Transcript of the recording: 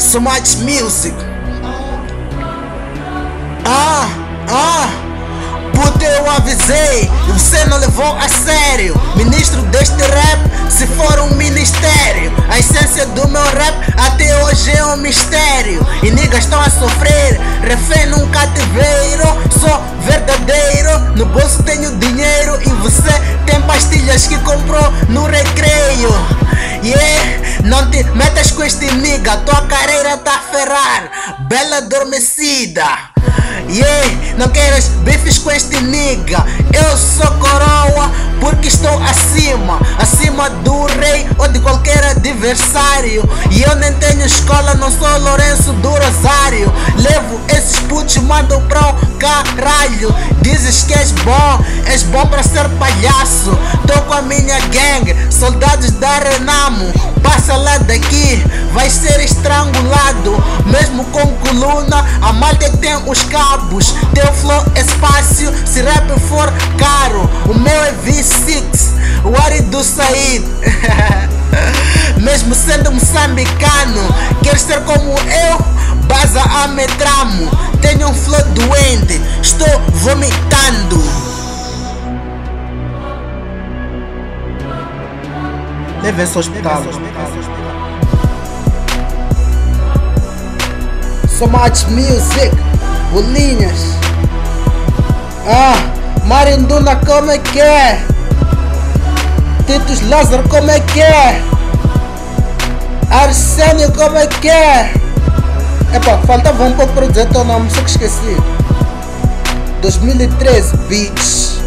So much music. Ah, ah. Puta, eu avisei você não levou a sério. Ministro deste rap, se for um ministério. A essência do meu rap até hoje é um mistério. E niggas estão a sofrer, refém num cativeiro. Sou verdadeiro, no bolso tenho dinheiro. E você tem pastilhas que comprou no recreio. Yeah, não te tua carreira tá a ferrar. Bela adormecida. Yeah, não queres bifes com este nigga. Eu sou coroa porque estou acima, acima do rei ou de qualquer adversário. E eu nem tenho escola, não sou Lourenço do Rosário. Levo esses putos, mando pra o caralho. Dizes que és bom, és bom pra ser palhaço. Tô com a minha gang, soldados da Renamo. Passa lá daqui, vai ser estrangulado. Mesmo com coluna, a malta tem os cabos. Teu flow é espaço, se rap for caro. O meu é V6, o Ari do Said. Mesmo sendo moçambicano, queres ser como eu? Baza a metramo. Tenho um flow doente, estou Ao hospital. So much music, bolinhas. Ah, Marinduna, como é que é? Titus Lázaro, como é que é? Arsênio, como é que é? Epa, faltava um pouco para dizer teu nome, só que esqueci. 2013, bitch.